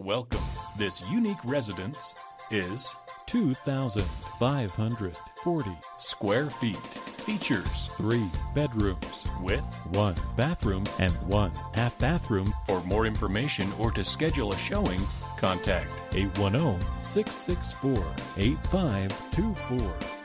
Welcome. This unique residence is 2,540. square feet. Features Three bedrooms, with. one bathroom, and one half bathroom. For more information or to schedule a showing, contact 810 664 8524.